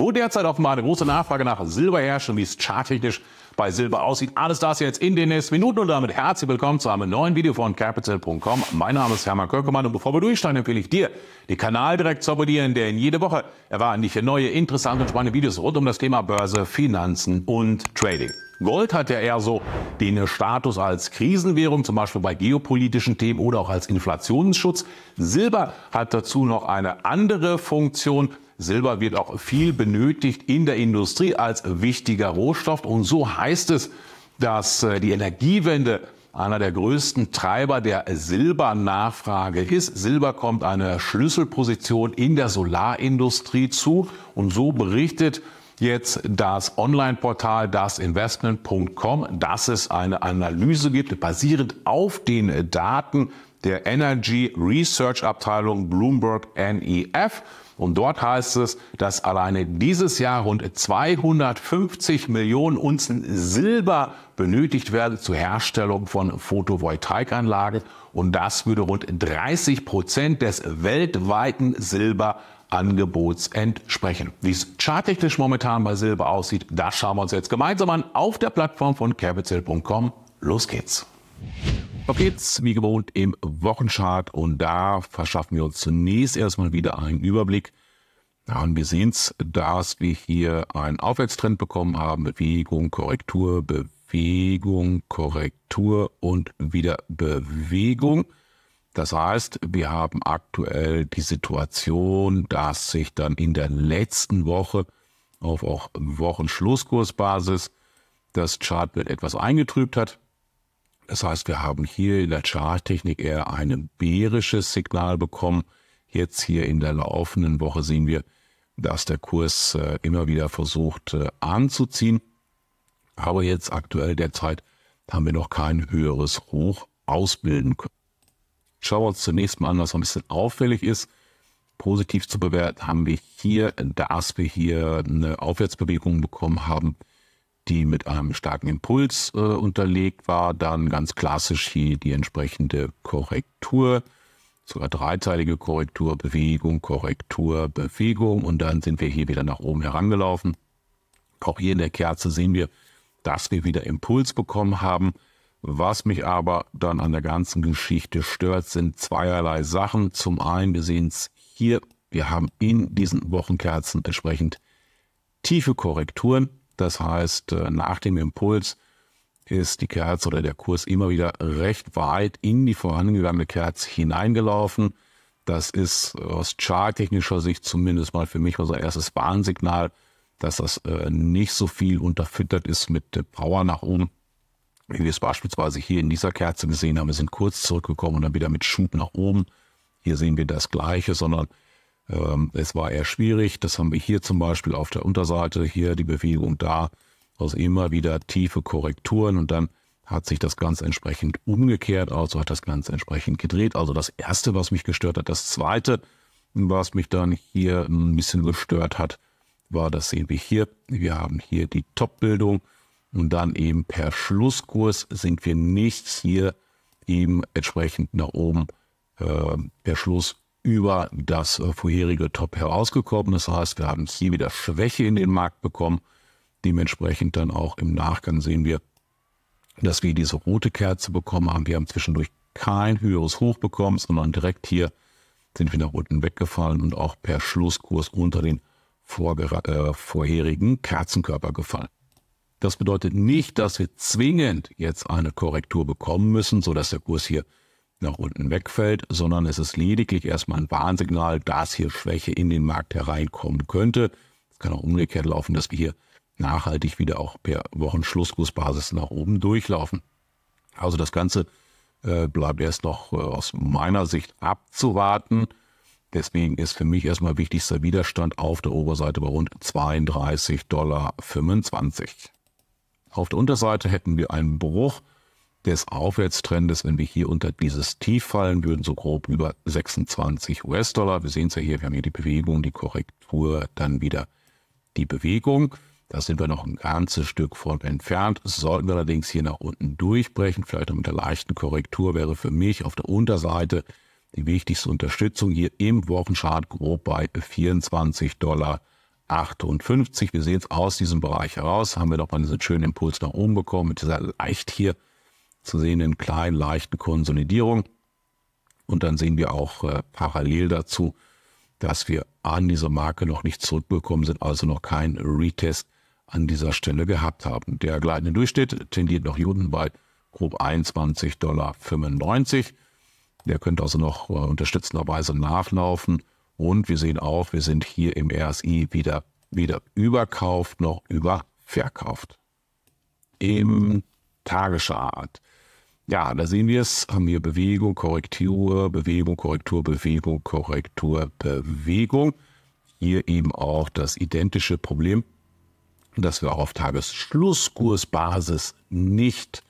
Wo derzeit offenbar eine große Nachfrage nach Silber herrscht und wie es charttechnisch bei Silber aussieht, alles das jetzt in den nächsten Minuten und damit herzlich willkommen zu einem neuen Video von Capital.com. Mein Name ist Hermann Köckermann und bevor wir durchsteigen, empfehle ich dir, den Kanal direkt zu abonnieren, denn jede Woche erwarten dich neue, interessante und spannende Videos rund um das Thema Börse, Finanzen und Trading. Gold hat ja eher so den Status als Krisenwährung, zum Beispiel bei geopolitischen Themen oder auch als Inflationsschutz. Silber hat dazu noch eine andere Funktion. Silber wird auch viel benötigt in der Industrie als wichtiger Rohstoff. Und so heißt es, dass äh, die Energiewende einer der größten Treiber der Silbernachfrage ist. Silber kommt eine Schlüsselposition in der Solarindustrie zu. Und so berichtet jetzt das Online-Portal dasinvestment.com, dass es eine Analyse gibt, basierend auf den Daten der Energy Research Abteilung Bloomberg NEF. Und dort heißt es, dass alleine dieses Jahr rund 250 Millionen Unzen Silber benötigt werden zur Herstellung von Photovoltaikanlagen. Und das würde rund 30 Prozent des weltweiten Silberangebots entsprechen. Wie es charttechnisch momentan bei Silber aussieht, das schauen wir uns jetzt gemeinsam an auf der Plattform von capital.com. Los geht's. Auf geht's, wie gewohnt, im Wochenchart und da verschaffen wir uns zunächst erstmal wieder einen Überblick. Ja, und wir sehen es, dass wir hier einen Aufwärtstrend bekommen haben, Bewegung, Korrektur, Bewegung, Korrektur und wieder Bewegung. Das heißt, wir haben aktuell die Situation, dass sich dann in der letzten Woche auf auch Wochenschlusskursbasis das Chartbild etwas eingetrübt hat. Das heißt, wir haben hier in der Charttechnik eher ein bärisches Signal bekommen. Jetzt hier in der laufenden Woche sehen wir, dass der Kurs äh, immer wieder versucht äh, anzuziehen. Aber jetzt aktuell derzeit haben wir noch kein höheres Hoch ausbilden können. Schauen wir uns zunächst mal an, was ein bisschen auffällig ist. Positiv zu bewerten haben wir hier, dass wir hier eine Aufwärtsbewegung bekommen haben, die mit einem starken Impuls äh, unterlegt war. Dann ganz klassisch hier die entsprechende Korrektur, sogar dreiteilige Korrektur, Bewegung, Korrektur, Bewegung. Und dann sind wir hier wieder nach oben herangelaufen. Auch hier in der Kerze sehen wir, dass wir wieder Impuls bekommen haben. Was mich aber dann an der ganzen Geschichte stört, sind zweierlei Sachen. Zum einen, wir sehen es hier, wir haben in diesen Wochenkerzen entsprechend tiefe Korrekturen. Das heißt, äh, nach dem Impuls ist die Kerze oder der Kurs immer wieder recht weit in die vorangegangene Kerze hineingelaufen. Das ist aus charttechnischer Sicht zumindest mal für mich unser erstes Warnsignal, dass das äh, nicht so viel unterfüttert ist mit Power nach oben, wie wir es beispielsweise hier in dieser Kerze gesehen haben. Wir sind kurz zurückgekommen und dann wieder mit Schub nach oben. Hier sehen wir das Gleiche, sondern ähm, es war eher schwierig. Das haben wir hier zum Beispiel auf der Unterseite, hier die Bewegung da, also immer wieder tiefe Korrekturen und dann hat sich das Ganze entsprechend umgekehrt, also hat das Ganze entsprechend gedreht. Also das Erste, was mich gestört hat. Das Zweite, was mich dann hier ein bisschen gestört hat, war, das sehen wir hier. Wir haben hier die Top-Bildung und dann eben per Schlusskurs sind wir nicht hier eben entsprechend nach oben äh, per Schluss über das äh, vorherige Top herausgekommen. Das heißt, wir haben hier wieder Schwäche in den Markt bekommen. Dementsprechend dann auch im Nachgang sehen wir, dass wir diese rote Kerze bekommen haben. Wir haben zwischendurch kein höheres Hoch bekommen, sondern direkt hier sind wir nach unten weggefallen und auch per Schlusskurs unter den äh, vorherigen Kerzenkörper gefallen. Das bedeutet nicht, dass wir zwingend jetzt eine Korrektur bekommen müssen, so dass der Kurs hier nach unten wegfällt, sondern es ist lediglich erstmal ein Warnsignal, dass hier Schwäche in den Markt hereinkommen könnte. Es kann auch umgekehrt laufen, dass wir hier nachhaltig wieder auch per Wochenschlusskursbasis nach oben durchlaufen. Also das Ganze äh, bleibt erst noch äh, aus meiner Sicht abzuwarten. Deswegen ist für mich erstmal wichtigster Widerstand auf der Oberseite bei rund 32,25 Dollar. Auf der Unterseite hätten wir einen Bruch des Aufwärtstrendes, wenn wir hier unter dieses Tief fallen würden, so grob über 26 US-Dollar. Wir sehen es ja hier, wir haben hier die Bewegung, die Korrektur, dann wieder die Bewegung. Da sind wir noch ein ganzes Stück von entfernt. Sollten wir allerdings hier nach unten durchbrechen, vielleicht auch mit der leichten Korrektur, wäre für mich auf der Unterseite die wichtigste Unterstützung hier im Wochenchart grob bei 24 Dollar 58. Wir sehen es aus diesem Bereich heraus, haben wir doch mal diesen schönen Impuls nach oben bekommen mit dieser leicht hier zu sehenden kleinen, leichten Konsolidierung. Und dann sehen wir auch äh, parallel dazu, dass wir an dieser Marke noch nicht zurückbekommen sind, also noch kein Retest an dieser Stelle gehabt haben. Der gleitende Durchschnitt tendiert noch hier unten bei grob 21,95 Dollar. Der könnte also noch äh, unterstützenderweise nachlaufen. Und wir sehen auch, wir sind hier im RSI wieder, weder überkauft noch überverkauft. Im Tageschart ja, da sehen wir es, haben wir Bewegung, Korrektur, Bewegung, Korrektur, Bewegung, Korrektur, Bewegung. Hier eben auch das identische Problem, dass wir auch auf Tagesschlusskursbasis nicht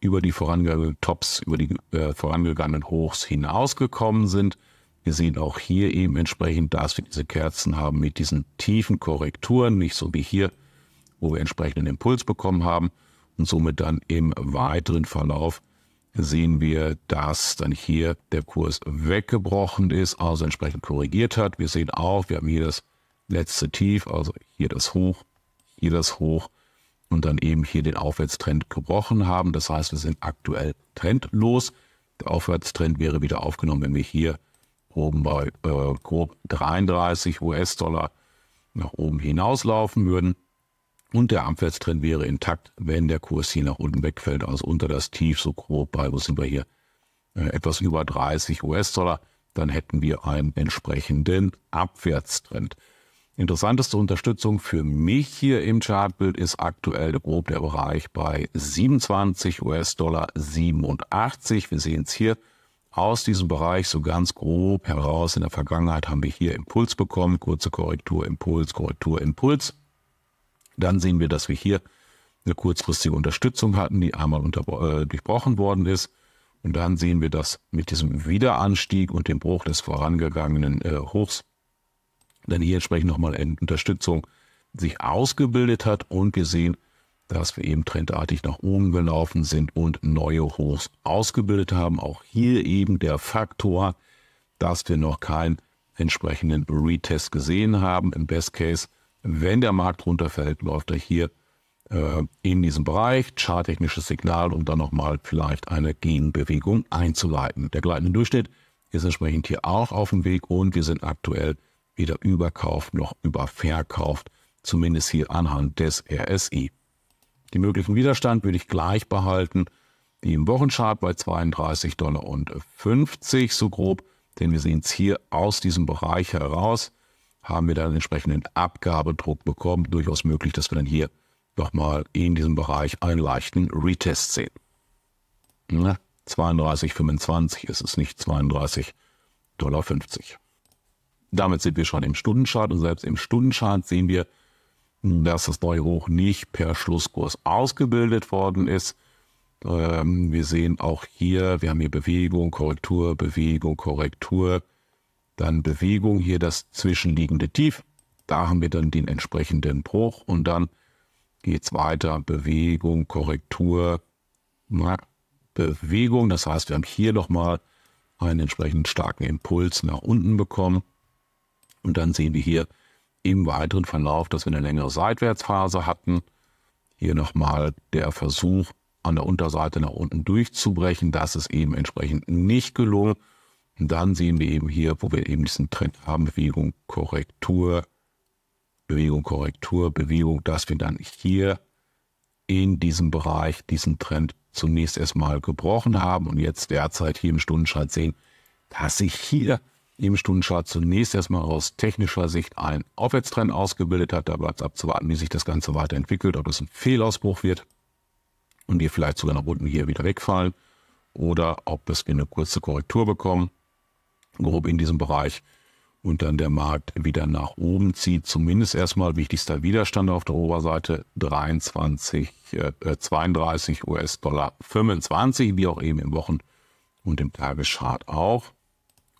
über die vorangegangenen Tops, über die äh, vorangegangenen Hochs hinausgekommen sind. Wir sehen auch hier eben entsprechend, dass wir diese Kerzen haben mit diesen tiefen Korrekturen, nicht so wie hier, wo wir entsprechenden Impuls bekommen haben und somit dann im weiteren Verlauf sehen wir, dass dann hier der Kurs weggebrochen ist, also entsprechend korrigiert hat. Wir sehen auch, wir haben hier das letzte Tief, also hier das Hoch, hier das Hoch und dann eben hier den Aufwärtstrend gebrochen haben. Das heißt, wir sind aktuell trendlos. Der Aufwärtstrend wäre wieder aufgenommen, wenn wir hier oben bei äh, grob 33 US-Dollar nach oben hinauslaufen würden. Und der Abwärtstrend wäre intakt, wenn der Kurs hier nach unten wegfällt, also unter das Tief so grob bei, wo sind wir hier, äh, etwas über 30 US-Dollar, dann hätten wir einen entsprechenden Abwärtstrend. Interessanteste Unterstützung für mich hier im Chartbild ist aktuell grob der Bereich bei 27 US-Dollar 87. Wir sehen es hier aus diesem Bereich so ganz grob heraus. In der Vergangenheit haben wir hier Impuls bekommen, kurze Korrektur, Impuls, Korrektur, Impuls. Dann sehen wir, dass wir hier eine kurzfristige Unterstützung hatten, die einmal unter, äh, durchbrochen worden ist. Und dann sehen wir, dass mit diesem Wiederanstieg und dem Bruch des vorangegangenen äh, Hochs dann hier entsprechend nochmal eine Unterstützung sich ausgebildet hat und wir sehen, dass wir eben trendartig nach oben gelaufen sind und neue Hochs ausgebildet haben. Auch hier eben der Faktor, dass wir noch keinen entsprechenden Retest gesehen haben. Im Best Case wenn der Markt runterfällt, läuft er hier äh, in diesem Bereich, charttechnisches Signal, um dann nochmal vielleicht eine Gegenbewegung einzuleiten. Der gleitende Durchschnitt ist entsprechend hier auch auf dem Weg und wir sind aktuell weder überkauft noch überverkauft, zumindest hier anhand des RSI. Die möglichen Widerstand würde ich gleich behalten, wie im Wochenchart bei 32 Dollar und 50 so grob, denn wir sehen es hier aus diesem Bereich heraus haben wir dann entsprechenden Abgabedruck bekommen. Durchaus möglich, dass wir dann hier nochmal in diesem Bereich einen leichten Retest sehen. Na, 32,25 ist es nicht 32,50 Dollar. Damit sind wir schon im Stundenchart und selbst im Stundenchart sehen wir, dass das neue Hoch nicht per Schlusskurs ausgebildet worden ist. Ähm, wir sehen auch hier, wir haben hier Bewegung, Korrektur, Bewegung, Korrektur. Dann Bewegung, hier das zwischenliegende Tief. Da haben wir dann den entsprechenden Bruch und dann geht es weiter. Bewegung, Korrektur, Bewegung. Das heißt, wir haben hier nochmal einen entsprechend starken Impuls nach unten bekommen. Und dann sehen wir hier im weiteren Verlauf, dass wir eine längere Seitwärtsphase hatten. Hier nochmal der Versuch, an der Unterseite nach unten durchzubrechen. Das ist eben entsprechend nicht gelungen. Und dann sehen wir eben hier, wo wir eben diesen Trend haben, Bewegung, Korrektur, Bewegung, Korrektur, Bewegung, dass wir dann hier in diesem Bereich diesen Trend zunächst erstmal gebrochen haben und jetzt derzeit hier im Stundenchart sehen, dass sich hier im Stundenchart zunächst erstmal aus technischer Sicht ein Aufwärtstrend ausgebildet hat. Da bleibt es abzuwarten, wie sich das Ganze weiterentwickelt, ob es ein Fehlausbruch wird und wir vielleicht sogar nach unten hier wieder wegfallen oder ob wir eine kurze Korrektur bekommen grob in diesem Bereich und dann der Markt wieder nach oben zieht. Zumindest erstmal wichtigster Widerstand auf der Oberseite 23, äh, 32 US-Dollar 25, wie auch eben im Wochen- und im Tageschart auch.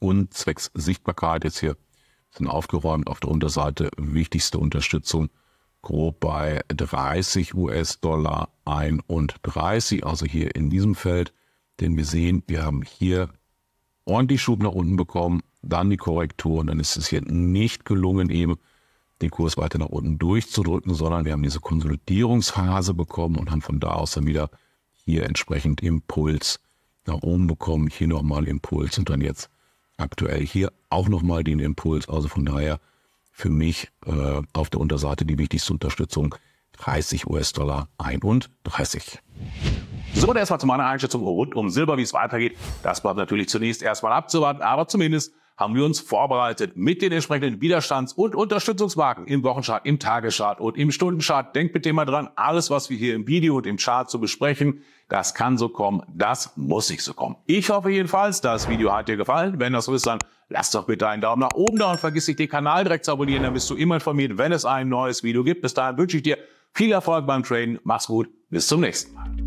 Und zwecks Sichtbarkeit jetzt hier sind aufgeräumt auf der Unterseite wichtigste Unterstützung grob bei 30 US-Dollar 31, also hier in diesem Feld. Denn wir sehen, wir haben hier ordentlich Schub nach unten bekommen, dann die Korrektur und dann ist es hier nicht gelungen, eben den Kurs weiter nach unten durchzudrücken, sondern wir haben diese Konsolidierungsphase bekommen und haben von da aus dann wieder hier entsprechend Impuls nach oben bekommen. Hier nochmal Impuls und dann jetzt aktuell hier auch nochmal den Impuls. Also von daher für mich äh, auf der Unterseite die wichtigste Unterstützung 30 US-Dollar 31. So, und erstmal zu meiner Einschätzung rund um Silber, wie es weitergeht. Das bleibt natürlich zunächst erstmal abzuwarten, aber zumindest haben wir uns vorbereitet mit den entsprechenden Widerstands- und Unterstützungsmarken im Wochenchart, im Tageschart und im Stundenchart. Denkt bitte immer dran, alles, was wir hier im Video und im Chart zu besprechen, das kann so kommen, das muss nicht so kommen. Ich hoffe jedenfalls, das Video hat dir gefallen. Wenn das so ist, dann lass doch bitte einen Daumen nach oben da und vergiss nicht, den Kanal direkt zu abonnieren, dann bist du immer informiert, wenn es ein neues Video gibt. Bis dahin wünsche ich dir viel Erfolg beim Traden. Mach's gut. Bis zum nächsten Mal.